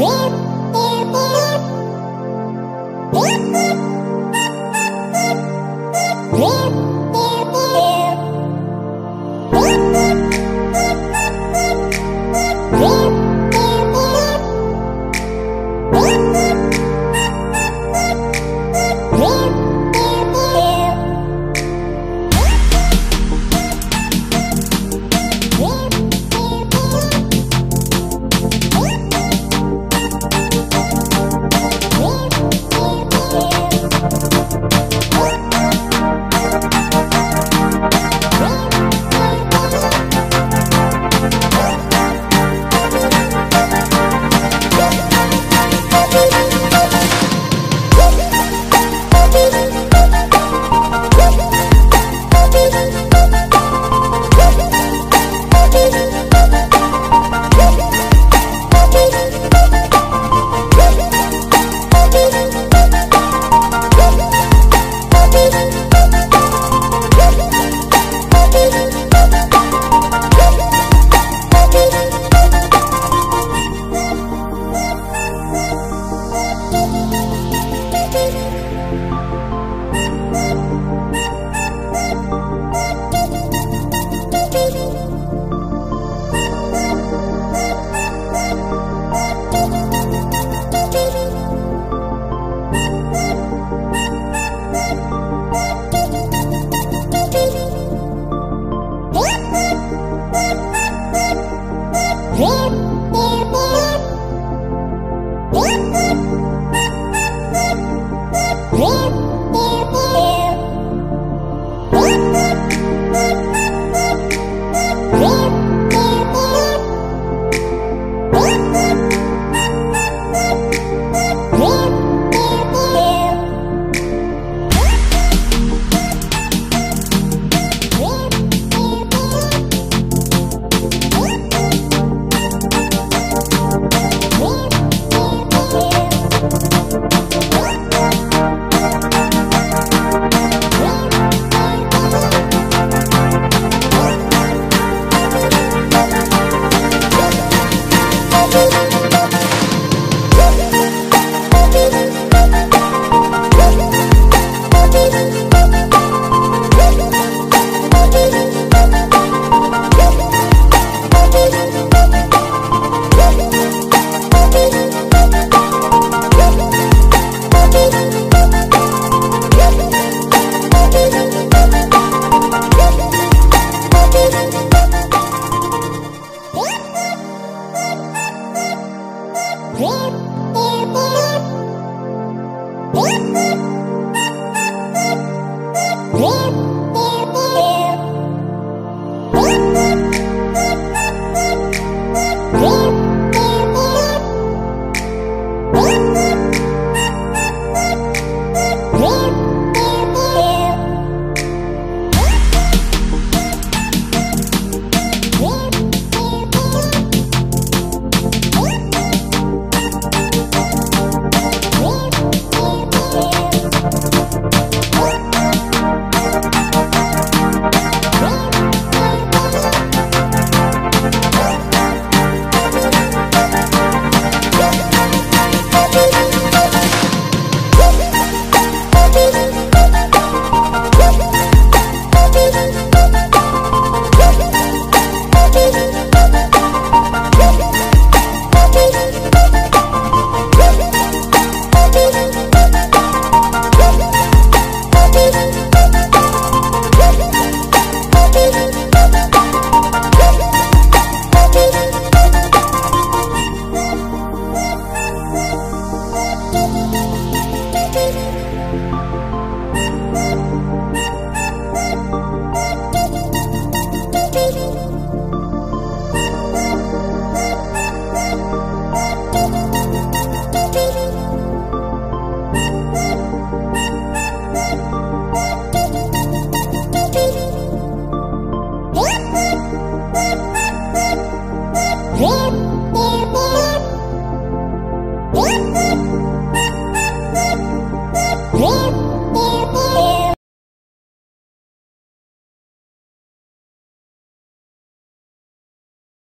Red